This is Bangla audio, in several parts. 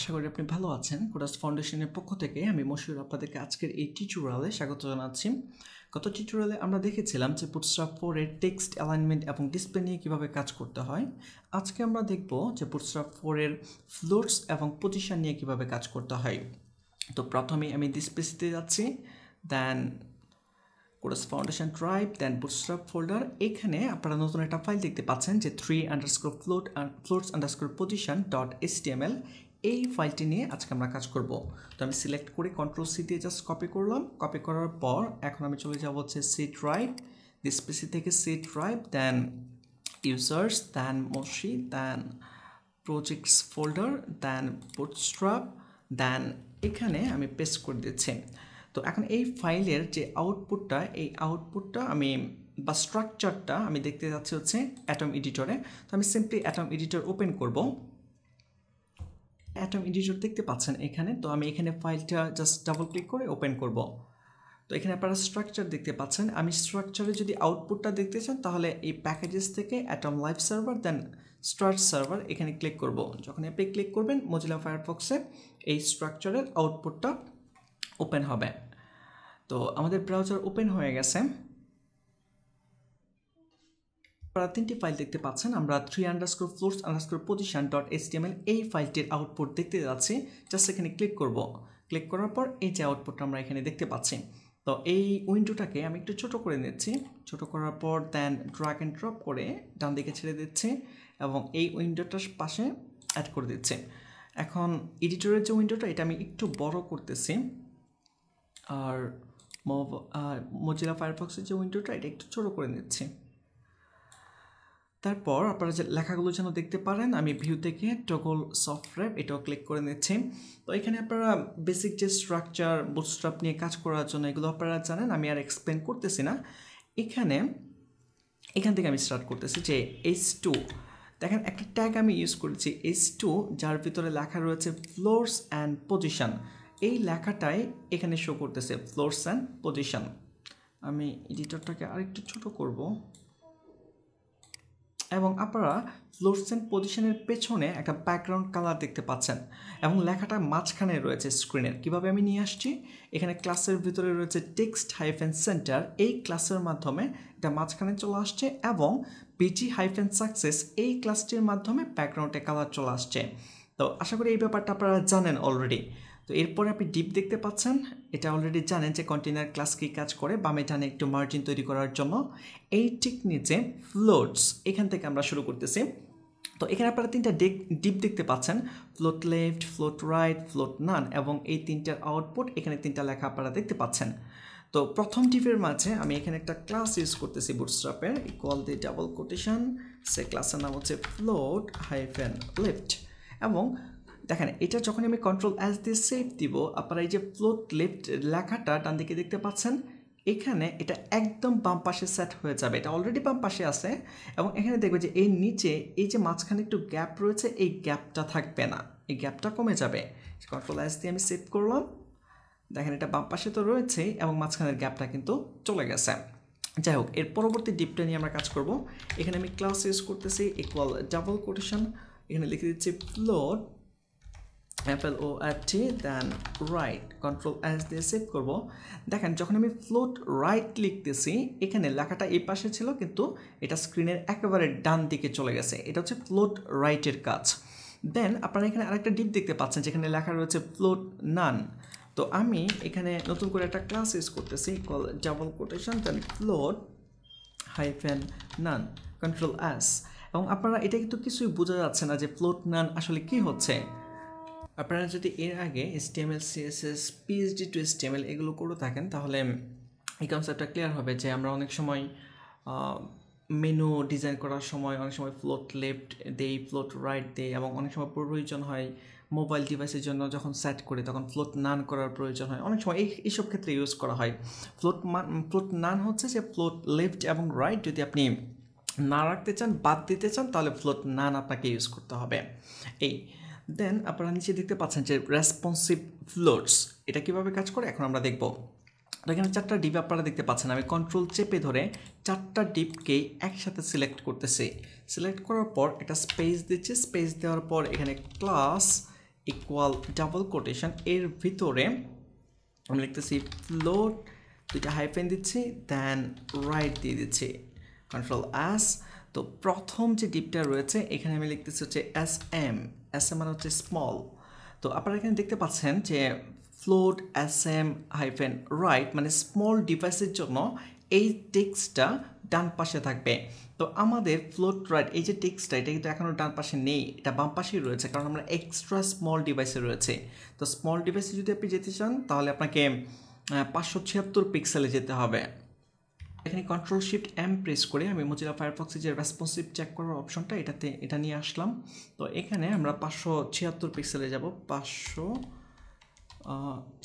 আশা করি আপনি ভালো আছেন। কোডাস ফাউন্ডেশনের পক্ষ থেকে আমি মশিউর আপনাদেরকে আজকের এই টিউটোরিয়ালে স্বাগত জানাচ্ছি। গত টিউটোরিয়ালে আমরা দেখেছিলাম যে বুটস্ট্রাপ ফোরের টেক্সট অ্যালাইনমেন্ট এবং ডিসপ্লে নিয়ে কীভাবে কাজ করতে হয়। আজকে আমরা দেখব যে বুটস্ট্রাপ ফোরের ফ্লোটস এবং পজিশন নিয়ে কীভাবে কাজ করতে হয়। তো প্রথমে আমি ডিসপ্লেসিতে যাচ্ছি then courses foundation tribe then Bootstrap folder এখানে আপনারা নতুন একটা ফাইল দেখতে পাচ্ছেন যে three underscore float floats underscore position dot HTML এই ফাইলটি নিয়ে আজকে আমরা কাজ করব। তো আমি সিলেক্ট করে কন্ট্রোল সি দিয়ে জাস্ট কপি করলাম। কপি করার পর এখন আমি চলে যাব হচ্ছে সি ড্রাইভ ডিসপ্লেসি থেকে C drive then users then মসি then projects folder then bootstrap then এখানে আমি পেস্ট করে দিচ্ছি। তো এখন এই ফাইলের যে আউটপুটটা এই আউটপুটটা আমি বা স্ট্রাকচারটা আমি দেখতে যাচ্ছি হচ্ছে অ্যাটম এডিটরে তো আমি সিম্পলি অ্যাটম এডিটর ওপেন করব। অ্যাটম এডিটর দেখতে পাচ্ছেন এখানে। তো আমি এখানে ফাইলটা জাস্ট ডাবল ক্লিক করে ওপেন করব। তো এখানে আপনারা স্ট্রাকচার দেখতে পাচ্ছেন। আমি স্ট্রাকচারে যদি আউটপুটটা দেখতে চান, তাহলে এই প্যাকেজেস থেকে Atom live server then start server এখানে ক্লিক করব। যখন আপনি ক্লিক করবেন মজিলা ফায়ারফক্সে এই স্ট্রাকচারের আউটপুটটা ওপেন হবে। তো আমাদের ব্রাউজার ওপেন হয়ে গেছে। আপনারা তিনটি ফাইল দেখতে পাচ্ছেন। আমরা three underscore floors underscore position dot HTML এই ফাইলটির আউটপুট দেখতে যাচ্ছি। জাস্ট এখানে ক্লিক করব। ক্লিক করার পর এই যে আউটপুটটা আমরা এখানে দেখতে পাচ্ছি। তো এই উইন্ডোটাকে আমি একটু ছোট করে নিচ্ছি। ছোট করার পর দেন ড্রাগ অ্যান্ড ড্রপ করে ডান দিকে ছেড়ে দিচ্ছি এবং এই উইন্ডোটার পাশে অ্যাড করে দিচ্ছি। এখন এডিটরের যে উইন্ডোটা এটা আমি একটু বড় করতেছি। আর মজিলা ফায়ারফক্সের যে উইন্ডোটা এটা একটু ছোটো করে নিচ্ছি। তারপর আপনারা যে লেখাগুলো যেন দেখতে পারেন, আমি ভিউ থেকে টগল সফটওয়্যার এটাও ক্লিক করে নিচ্ছি। তো এখানে আপনারা বেসিক যে স্ট্রাকচার বুটস্ট্রাপ নিয়ে কাজ করার জন্য এগুলো আপনারা জানেন, আমি আর এক্সপ্লেন করতেছি না। এখানে, এখান থেকে আমি স্টার্ট করতেছি যে এইচ টু দেখেন, একটা ট্যাগ আমি ইউজ করেছি এইচ টু যার ভিতরে লেখা রয়েছে ফ্লোরস অ্যান্ড পজিশন এই লেখাটাই এখানে শো করতেছে ফ্লোরস অ্যান্ড পজিশন আমি এডিটরটাকে আরেকটু ছোট করব। এবং আপনারা ফ্লোরস অ্যান্ড পজিশনের পেছনে একটা ব্যাকগ্রাউন্ড কালার দেখতে পাচ্ছেন এবং লেখাটা মাঝখানে রয়েছে স্ক্রিনের কীভাবে আমি নিয়ে আসছি? এখানে ক্লাসের ভিতরে রয়েছে টেক্সট হাইফেন সেন্টার এই ক্লাসের মাধ্যমে এটা মাঝখানে চলে আসছে এবং পিজি হাইফেন সাকসেস এই ক্লাসটির মাধ্যমে ব্যাকগ্রাউন্ডে কালার চলে আসছে। তো আশা করি এই ব্যাপারটা আপনারা জানেন অলরেডি তো এরপরে আপনি ডিপ দেখতে পাচ্ছেন, এটা অলরেডি জানেন যে কন্টেনার ক্লাস কী কাজ করে, বামে টানে একটু মার্জিন তৈরি করার জন্য। এই ঠিক নিচে ফ্লোটস এখান থেকে আমরা শুরু করতেছি। তো এখানে আপনারা তিনটা ডেক ডিপ দেখতে পাচ্ছেন float left float right float none এবং এই তিনটার আউটপুট এখানে তিনটা লেখা আপনারা দেখতে পাচ্ছেন। তো প্রথম টিপের মাঝে আমি এখানে একটা ক্লাস ইউজ করতেছি বুটস্ট্রাপের ইকুয়াল দি ডাবল কোটেশন সে ক্লাসের নাম হচ্ছে ফ্লোট হাইফেন লেফট এবং দেখেন, এটা যখন আমি কন্ট্রোল অ্যাজ দিয়ে সেভ দিব, আপনারা এই যে ফ্লোট লেফট লেখাটা ডান দিকে দেখতে পাচ্ছেন, এখানে এটা একদম বাম পাশে সেট হয়ে যাবে। এটা অলরেডি বাম পাশে আছে এবং এখানে দেখবে যে এই নিচে এই যে মাঝখানে একটু গ্যাপ রয়েছে, এই গ্যাপটা থাকবে না। এই গ্যাপটা কমে যাবে। কন্ট্রোল অ্যাজ দিয়ে আমি সেভ করলাম। দেখেন, এটা বাম পাশে তো রয়েছেই এবং মাঝখানের গ্যাপটা কিন্তু চলে গেছে। যাই হোক, এর পরবর্তী ডিপটা নিয়ে আমরা কাজ করব। এখানে আমি ক্লাস ইউজ করতেছি ইকুয়াল ডাবল কোটেশন এখানে লিখে দিচ্ছি ফ্লোট অ্যাপেল ও টি দেন রাইট কন্ট্রোল অ্যাস দিয়ে সেভ করব। দেখেন, যখন আমি ফ্লোট রাইট লিখতেছি, এখানে লেখাটা এই পাশে ছিল, কিন্তু এটা স্ক্রিনের একেবারে ডান দিকে চলে গেছে। এটা হচ্ছে ফ্লোট রাইটের কাজ। দেন আপনারা এখানে আরেকটা ডিপ দেখতে পাচ্ছেন, যেখানে লেখা রয়েছে ফ্লোট নান তো আমি এখানে নতুন করে একটা ক্লাস ইউজ করতেছি call double quotation then float hyphen none control S এবং আপনারা, এটা কিন্তু কিছুই বোঝা যাচ্ছে না যে ফ্লোট নান আসলে কি হচ্ছে। আপনারা যদি এর আগে HTML CSS PHP to HTML এগুলো করে থাকেন, তাহলে এই কনসেপ্টটা ক্লিয়ার হবে যে আমরা অনেক সময় মেনু ডিজাইন করার সময় অনেক সময় ফ্লোট লেফট দেই ফ্লোট রাইট দেই এবং অনেক সময় প্রয়োজন হয় মোবাইল ডিভাইসের জন্য যখন সেট করি তখন ফ্লোট নান করার প্রয়োজন হয়। অনেক সময় এই, এইসব ক্ষেত্রে ইউজ করা হয়। ফ্লোট ফ্লোট নান হচ্ছে যে ফ্লোট লেফট এবং রাইট যদি আপনি না রাখতে চান, বাদ দিতে চান, তাহলে ফ্লোট নান আপনাকে ইউজ করতে হবে। এই দেন আপনারা নিচে দেখতে পাচ্ছেন যে রেসপন্সিভ ফ্লোটস এটা কীভাবে কাজ করে? এখন আমরা দেখব। এখানে চারটা ডিপ আপনারা দেখতে পাচ্ছেন। আমি কন্ট্রোল চেপে ধরে চারটা ডিপকে একসাথে সিলেক্ট করতেছি। সিলেক্ট করার পর একটা স্পেস দিচ্ছি। স্পেস দেওয়ার পর এখানে ক্লাস ইকুয়াল ডাবল কোটেশন এর ভিতরে আমি লিখতেছি ফ্লোট দুইটা হাইফেন দিচ্ছি দেন রাইট দিয়ে দিচ্ছি। কন্ট্রোল অ্যাস তো প্রথম যে ডিপটা রয়েছে, এখানে আমি লিখতেছি হচ্ছে এস এম এস এম মানে হচ্ছে স্মল তো আপনারা এখানে দেখতে পাচ্ছেন যে float S M hyphen right মানে স্মল ডিভাইসের জন্য এই টেক্সটটা ডান পাশে থাকবে। তো আমাদের ফ্লোট রাইট এই যে টেক্সটটা এটা কিন্তু এখনও ডান পাশে নেই, এটা বাম পাশেই রয়েছে কারণ আমরা এক্সট্রা স্মল ডিভাইসে রয়েছে। তো স্মল ডিভাইসে যদি আপনি যেতে চান, তাহলে আপনাকে পাঁচশো ছিয়াত্তর পিক্সেলে যেতে হবে। এখানে কন্ট্রোল শিফট এম প্রেস করে আমি মোজিলা ফায়ারফক্সের যে রেসপন্সিভ চেক করার অপশনটা এটাতে, এটা নিয়ে আসলাম। তো এখানে আমরা পাঁচশো ছিয়াত্তর পিক্সেলে যাব। পাঁচশো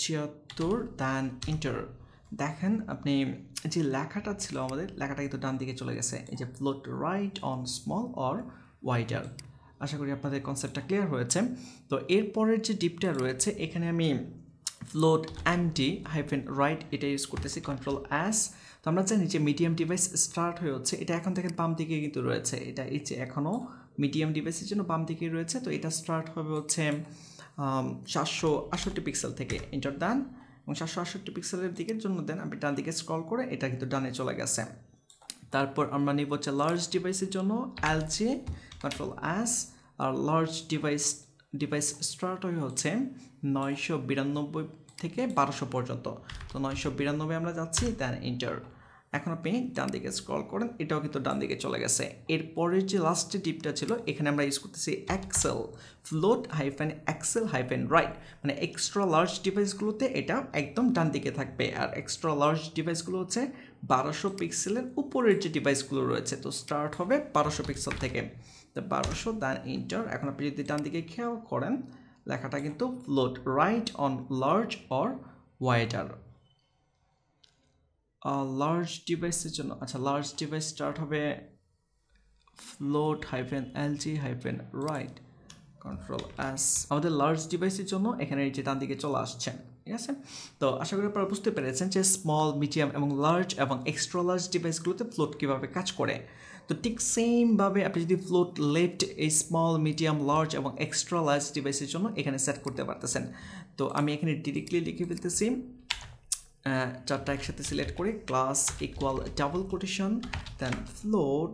ছিয়াত্তর দেন ইন্টার দেখেন, আপনি যে লেখাটা ছিল আমাদের, লেখাটা কিন্তু ডান দিকে চলে গেছে। এই যে float right on small or wider আশা করি আপনাদের কনসেপ্টটা ক্লিয়ার হয়েছে। তো এরপরের যে ডিপটা রয়েছে, এখানে আমি ফ্লোট এমটি হাইফেন রাইট এটা ইউজ করতেছি কন্ট্রোল অ্যাস তো আমরা জানি যে মিডিয়াম ডিভাইস স্টার্ট হয়ে হচ্ছে, এটা এখন থেকে বাম দিকে কিন্তু রয়েছে, এটা এই যে এখনও মিডিয়াম ডিভাইসের জন্য বাম দিকে রয়েছে, তো এটা স্টার্ট হবে হচ্ছে সাতশো আটষট্টি পিক্সেল থেকে ইন্টার ডান এবং সাতশো আটষট্টি পিক্সেলের দিকের জন্য দেন আপনি ডান দিকে স্ক্রল করে এটা কিন্তু ডানে চলে গেছে। তারপর আমরা নিব হচ্ছে লার্জ ডিভাইসের জন্য এলজি কন্ট্রোল অ্যাস আর লার্জ ডিভাইস ডিভাইস স্টার্ট হয়ে হচ্ছে নয়শো বিরানব্বই থেকে বারোশো পর্যন্ত। তো নয়শো বিরানব্বই আমরা যাচ্ছি দেন ইন্টার এখন আপনি ডান দিকে স্ক্রল করেন, এটাও কিন্তু ডান দিকে চলে গেছে। এরপরের যে লাস্টের ডিপটা ছিল, এখানে আমরা ইউজ করতেছি XL float hyphen XL hyphen right মানে এক্সট্রা লার্জ ডিভাইসগুলোতে এটা একদম ডান দিকে থাকবে। আর এক্সট্রা লার্জ ডিভাইসগুলো হচ্ছে বারোশো পিক্সেলের উপরের যে ডিভাইসগুলো রয়েছে। তো স্টার্ট হবে বারোশো পিক্সেল থেকে। তো বারোশো দেন ইন্টার এখন আপনি যদি ডান দিকে খেয়াল করেন, লেখাটা কিন্তু float right on large or wider large ডিভাইসের জন্য আচ্ছা লার্জ ডিভাইস স্টার্ট হবে float hyphen LG hyphen right control S আমাদের লার্জ ডিভাইসের জন্য এখানে এই যে ডান দিকে চলে আসছে, ঠিক আছে? তো আশা করি আপনারা বুঝতে পেরেছেন যে স্মল মিডিয়াম এবং লার্জ এবং এক্সট্রা লার্জ ডিভাইসগুলোতে ফ্লোট কীভাবে কাজ করে। তো ঠিক সেমভাবে আপনি যদি ফ্লোট লেফট এই স্মল মিডিয়াম লার্জ এবং এক্সট্রা লার্জ ডিভাইসের জন্য এখানে সেট করতে পারতেছেন। তো আমি এখানে ডিরেক্টলি লিখে ফেলতেছি। চারটা একসাথে সিলেক্ট করে ক্লাস ইকুয়াল ডাবল কোটেশন দেন float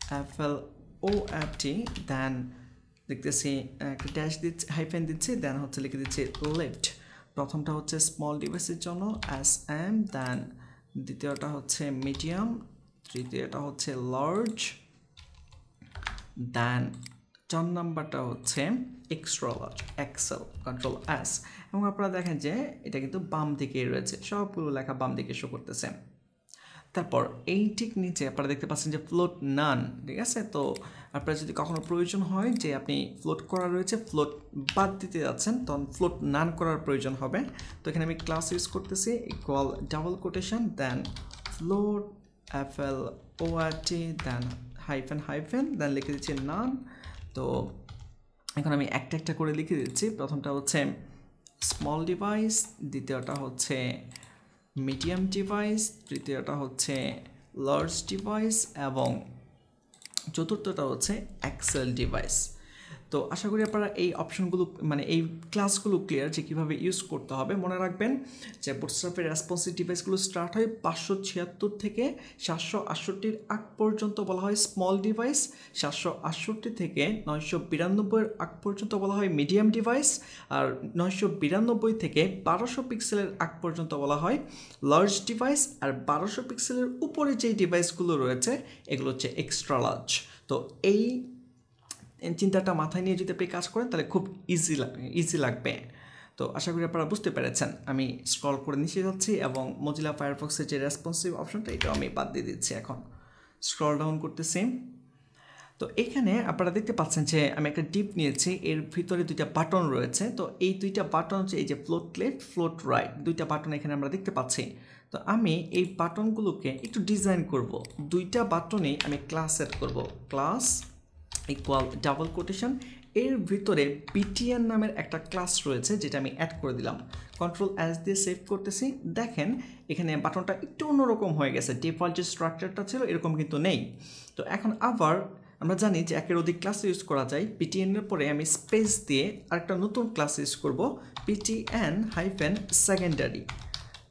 F L O F T দেন দেখতেছি একটা ড্যাশ দিচ্ছে হাইফেন দিচ্ছি দেন হচ্ছে লিখে দিচ্ছি লেফট প্রথমটা হচ্ছে স্মল ডিভাইসের জন্য এস এম দেন দ্বিতীয়টা হচ্ছে মিডিয়াম তৃতীয়টা হচ্ছে লার্জ দেন চার নাম্বারটা হচ্ছে extra large XL control S এবং আপনারা দেখেন যে এটা কিন্তু বাম দিকে রয়েছে। সবগুলো লেখা বাম দিকে শো করতেছে। তারপর এই ঠিক নিচে আপনারা দেখতে পাচ্ছেন যে ফ্লোট নান ঠিক আছে? তো আপনার যদি কখনো প্রয়োজন হয় যে আপনি ফ্লোট করা রয়েছে ফ্লোট বাদ দিতে যাচ্ছেন, তখন ফ্লোট নান করার প্রয়োজন হবে। তো এখানে আমি ক্লাস ইউজ করতেছি ইকুয়াল ডাবল কোটেশন দেন float F L O R T দেন হাইফেন হাইফেন দেন লিখে দিচ্ছি নান তো এখন আমি একটা একটা করে লিখে দিচ্ছি। প্রথমটা হচ্ছে স্মল ডিভাইস দ্বিতীয়টা হচ্ছে মিডিয়াম ডিভাইস তৃতীয়টা হচ্ছে লার্জ ডিভাইস এবং চতুর্থটা হচ্ছে এক্সেল ডিভাইস তো আশা করি আপনারা এই অপশনগুলো মানে এই ক্লাসগুলো ক্লিয়ার যে কীভাবে ইউজ করতে হবে। মনে রাখবেন যে বুটস্ট্রাপের রেসপন্সিভ ডিভাইসগুলো স্টার্ট হয় পাঁচশো ছিয়াত্তর থেকে সাতশো আটষট্টির আগ পর্যন্ত বলা হয় স্মল ডিভাইস সাতশো আটষট্টি থেকে নয়শো বিরানব্বইয়ের আগ পর্যন্ত বলা হয় মিডিয়াম ডিভাইস আর নয়শো বিরানব্বই থেকে বারোশো পিক্সেলের আগ পর্যন্ত বলা হয় লার্জ ডিভাইস আর বারোশো পিক্সেলের উপরে যেই ডিভাইসগুলো রয়েছে, এগুলো হচ্ছে এক্সট্রা লার্জ তো এই চিন্তাটা মাথায় নিয়ে যদি আপনি কাজ করেন, তাহলে খুব ইজি ইজি লাগবে। তো আশা করি আপনারা বুঝতে পেরেছেন। আমি স্ক্রল করে নিচে যাচ্ছি এবং মজিলা ফায়ারফক্সের যে রেসপন্সিভ অপশনটা এটাও আমি বাদ দিয়ে দিচ্ছি এখন। স্ক্রল ডাউন করতেছি। তো এখানে আপনারা দেখতে পাচ্ছেন যে আমি একটা ডিপ নিয়েছি। এর ভিতরে দুইটা বাটন রয়েছে। তো এই দুইটা বাটন হচ্ছে এই যে ফ্লোট লেফট ফ্লোট রাইট দুইটা বাটন এখানে আমরা দেখতে পাচ্ছি। তো আমি এই বাটনগুলোকে একটু ডিজাইন করব। দুইটা বাটনেই আমি ক্লাস সেট করব। ক্লাস ইকুয়াল ডাবল কোটেশন এর ভিতরে বিটিএন নামের একটা ক্লাস রয়েছে যেটা আমি অ্যাড করে দিলাম। কন্ট্রোল অ্যাস দিয়ে সেভ করতেছি। দেখেন, এখানে বাটনটা একটু অন্যরকম হয়ে গেছে। ডিফল্ট যে স্ট্রাকচারটা ছিল, এরকম কিন্তু নেই। তো এখন আবার আমরা জানি যে একের অধিক ক্লাস ইউজ করা যায়। পিটিএন এর পরে আমি স্পেস দিয়ে আরেকটা নতুন ক্লাস ইউজ করব। পিটিএন হাইফেন সেকেন্ডারি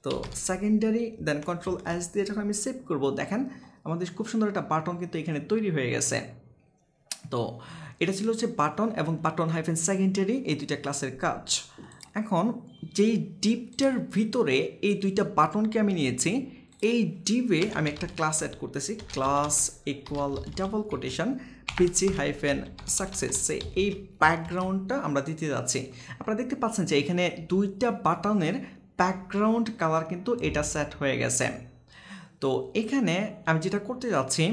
তো সেকেন্ডারি দেন কন্ট্রোল এস দিয়ে যখন আমি সেভ করব, দেখেন, আমাদের খুব সুন্দর একটা বাটন কিন্তু এখানে তৈরি হয়ে গেছে। তো এটা ছিল হচ্ছে বাটন এবং বাটন হাইফেন সেকেন্ডারি এই দুইটা ক্লাসের কাজ। এখন যেই ডিপটার ভিতরে এই দুইটা বাটনকে আমি নিয়েছি, এই ডিপে আমি একটা ক্লাস অ্যাড করতেছি class equal double quotation BG hyphen success সে এই ব্যাকগ্রাউন্ডটা আমরা দিতে যাচ্ছি। আপনারা দেখতে পাচ্ছেন যে এখানে দুইটা বাটনের ব্যাকগ্রাউন্ড কালার কিন্তু এটা সেট হয়ে গেছে। তো এখানে আমি যেটা করতে যাচ্ছি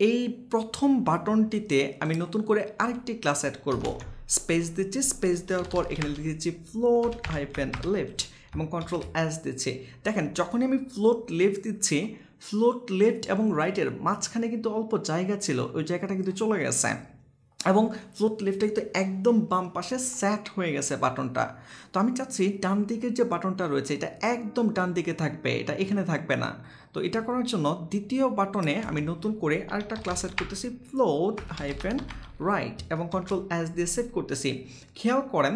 এই প্রথম বাটনটিতে আমি নতুন করে আরেকটি ক্লাস অ্যাড করব। স্পেস দিচ্ছি স্পেস দেওয়ার পর এখানে লিখে দিচ্ছি ফ্লোট হাইফেন লেফট এবং কন্ট্রোল অ্যাস দিচ্ছি। দেখেন, যখনই আমি ফ্লোট লেফট দিচ্ছি ফ্লোট লেফট এবং রাইটের মাঝখানে কিন্তু অল্প জায়গা ছিল, ওই জায়গাটা কিন্তু চলে গেছে। এবং ফ্লোট লেফটে কিন্তু একদম বাম পাশে স্যাট হয়ে গেছে বাটনটা। তো আমি চাচ্ছি ডান দিকের যে বাটনটা রয়েছে, এটা একদম ডান দিকে থাকবে, এটা এখানে থাকবে না। তো এটা করার জন্য দ্বিতীয় বাটনে আমি নতুন করে আরেকটা ক্লাস অ্যাড করতেছি ফ্লোট হাইফেন রাইট এবং কন্ট্রোল অ্যাস দিয়ে সেভ করতেছি। খেয়াল করেন,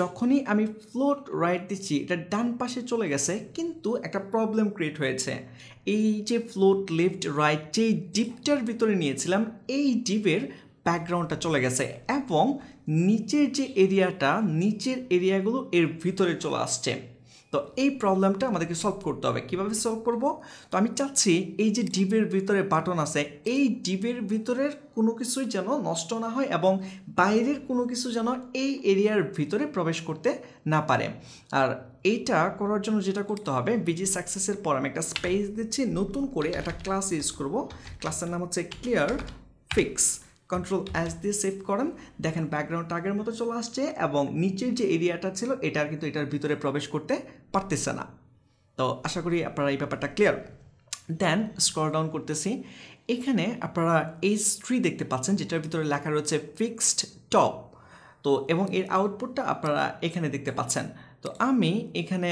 যখনই আমি ফ্লোট রাইট দিচ্ছি, এটা ডান পাশে চলে গেছে, কিন্তু একটা প্রবলেম ক্রিয়েট হয়েছে। এই যে ফ্লোট লেফট রাইট যেই ডিপটার ভিতরে নিয়েছিলাম, এই ডিপের ব্যাকগ্রাউন্ডটা চলে গেছে এবং নিচের যে এরিয়াটা নিচের এরিয়াগুলো এর ভিতরে চলে আসছে। তো এই প্রবলেমটা আমাদেরকে সলভ করতে হবে। কীভাবে সলভ করব? তো আমি চাচ্ছি এই যে ডিবের ভিতরে বাটন আছে, এই ডিবের ভিতরের কোনো কিছুই যেন নষ্ট না হয় এবং বাইরের কোনো কিছু যেন এই এরিয়ার ভিতরে প্রবেশ করতে না পারে। আর এইটা করার জন্য যেটা করতে হবে বিজি সাকসেসের পর আমি একটা স্পেস দিচ্ছি, নতুন করে একটা ক্লাস ইউজ করব। ক্লাসের নাম হচ্ছে ক্লিয়ার ফিক্স কন্ট্রোল অ্যাস দিয়ে সেভ করেন। দেখেন ব্যাকগ্রাউন্ড আগের মতো চলে আসছে এবং নিচের যে এরিয়াটা ছিল, এটার কিন্তু এটার ভিতরে প্রবেশ করতে পারতেছে না। তো আশা করি আপনারা এই ব্যাপারটা ক্লিয়ার দেন স্ক্রল ডাউন করতেছি। এখানে আপনারা এই থ্রি দেখতে পাচ্ছেন, যেটার ভিতরে লেখা রয়েছে ফিক্সড টপ তো এবং এর আউটপুটটা আপনারা এখানে দেখতে পাচ্ছেন। তো আমি এখানে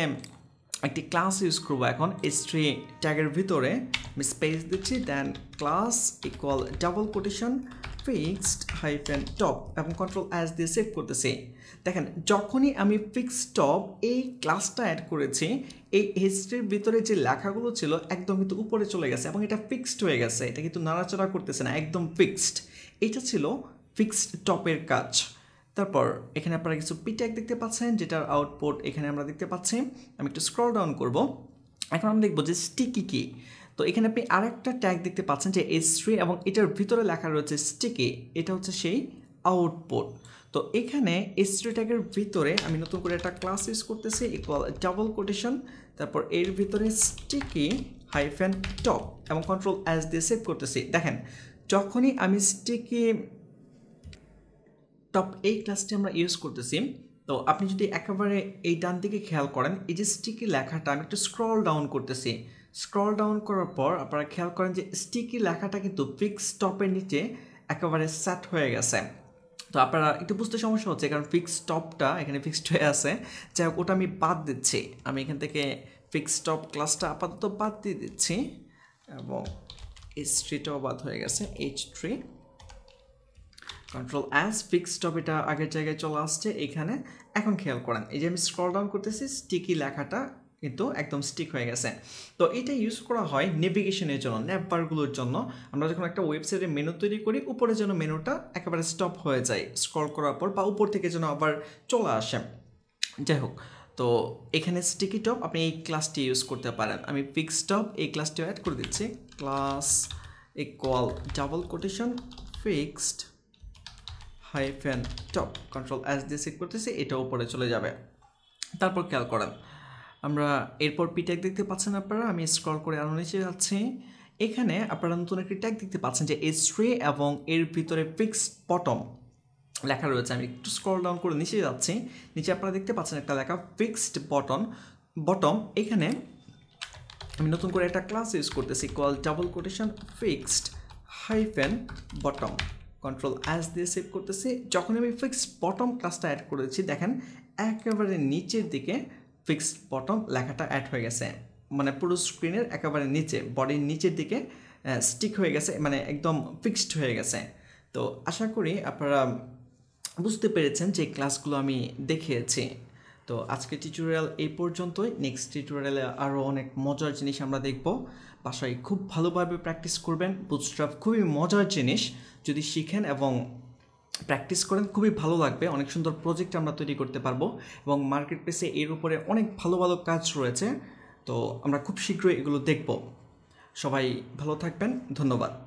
একটি ক্লাস ইউজ করব এখন। এস থ্রি ট্যাগের ভিতরে আমি স্পেস দিচ্ছি দেন class equal double quotation fixed hyphen top এবং কন্ট্রোল অ্যাজ দিয়ে সেভ করতেছি। দেখেন, যখনই আমি ফিক্সড টপ এই ক্লাসটা অ্যাড করেছি, এই হিস্ট্রির ভিতরে যে লেখাগুলো ছিল একদম কিন্তু উপরে চলে গেছে এবং এটা ফিক্সড হয়ে গেছে। এটা কিন্তু নাড়াচাড়া করতেছে না, একদম ফিক্সড এটা ছিল ফিক্সড টপের কাজ। তারপর এখানে আপনারা কিছু পিট্যাগ দেখতে পাচ্ছেন, যেটার আউটপুট এখানে আমরা দেখতে পাচ্ছি। আমি একটু স্ক্রল ডাউন করব। এখন আমরা দেখব যে স্টিকি কি। তো এখানে আপনি আরেকটা ট্যাগ দেখতে পাচ্ছেন যে এস থ্রি এবং এটার ভিতরে লেখা রয়েছে স্টিকি এটা হচ্ছে সেই আউটপুট তো এখানে এস থ্রি ট্যাগের ভিতরে আমি নতুন করে একটা ক্লাস ইউজ করতেছি ইকুয়াল ডাবল কোটেশন তারপর এর ভিতরে স্টিকি হাইফেন টপ এবং কন্ট্রোল অ্যাজ দিয়ে সেভ করতেছি। দেখেন, যখনই আমি স্টিকি টপ এই ক্লাসটি আমরা ইউজ করতেছি, তো আপনি যদি একেবারে এই ডান দিকে খেয়াল করেন, এই যে স্টিকি লেখাটা আমি একটু স্ক্রল ডাউন করতেছি স্ক্রল ডাউন করার পর আপনারা খেয়াল করেন যে স্টিকি লেখাটা কিন্তু ফিক্স টপের নিচে একেবারে সেট হয়ে গেছে। তো আপনারা একটু বুঝতে সমস্যা হচ্ছে, কারণ ফিক্স টপটা এখানে ফিক্সড হয়ে আছে। যাই হোক, ওটা আমি বাদ দিচ্ছি। আমি এখান থেকে ফিক্স টপ ক্লাসটা আপাতত বাদ দিয়ে দিচ্ছি এবং এইচ থ্রিটাও বাদ হয়ে গেছে H three control S fix top এটা আগের জায়গায় চলে আসছে, এখানে। এখন খেয়াল করেন, এই যে আমি স্ক্রল ডাউন করতেছি স্টিকি লেখাটা কিন্তু একদম স্টিক হয়ে গেছে। তো এটা ইউজ করা হয় নেভিগেশনের জন্য ন্যাপবারগুলোর জন্য। আমরা যখন একটা ওয়েবসাইটে মেনু তৈরি করি, উপরে যেন মেনুটা একেবারে স্টপ হয়ে যায় স্ক্রল করার পর বা উপর থেকে যেন আবার চলে আসে। যাই হোক, তো এখানে স্টিকি টপ আপনি এই ক্লাসটি ইউজ করতে পারেন। আমি ফিক্স টপ এই ক্লাসটি অ্যাড করে দিচ্ছি। Class equal double quotation fixed hyphen top control S দিয়ে সেট করতেছি, এটা উপরে চলে যাবে। তারপর খেয়াল করেন আমরা এরপর পি ট্যাগ দেখতে পাচ্ছেন আপনারা, আমি স্ক্রল করে আরও নিচে যাচ্ছি। এখানে আপনারা নতুন একটি ট্যাগ দেখতে পাচ্ছেন যে এস থ্রি এবং এর ভিতরে ফিক্স বটম লেখা রয়েছে। আমি একটু স্ক্রল ডাউন করে নিচে যাচ্ছি। নিচে আপনারা দেখতে পাচ্ছেন একটা লেখা ফিক্সড বটন বটম এখানে আমি নতুন করে একটা ক্লাস ইউজ করতেছি call double quotation fixed hyphen bottom control S দিয়ে সেভ করতেছি। যখন আমি ফিক্সড বটম ক্লাসটা অ্যাড করেছি, দেখেন একেবারে নিচের দিকে ফিক্সড বটম লেখাটা অ্যাড হয়ে গেছে। মানে পুরো স্ক্রিনের একেবারে নিচে বডির নিচের দিকে স্টিক হয়ে গেছে মানে একদম ফিক্সড হয়ে গেছে। তো আশা করি আপনারা বুঝতে পেরেছেন যে ক্লাসগুলো আমি দেখিয়েছি। তো আজকে টিউটোরিয়াল এই পর্যন্তই। নেক্সট টিউটোরিয়ালে আরও অনেক মজার জিনিস আমরা দেখব। বাসায় খুব ভালোভাবে প্র্যাকটিস করবেন বুটস্ট্রাপ খুবই মজার জিনিস। যদি শিখেন এবং প্র্যাকটিস করেন, খুবই ভালো লাগবে। অনেক সুন্দর প্রজেক্ট আমরা তৈরি করতে পারব এবং মার্কেট প্লেসে এর উপরে অনেক ভালো ভালো কাজ রয়েছে। তো আমরা খুব শীঘ্রই এগুলো দেখব। সবাই ভালো থাকবেন, ধন্যবাদ।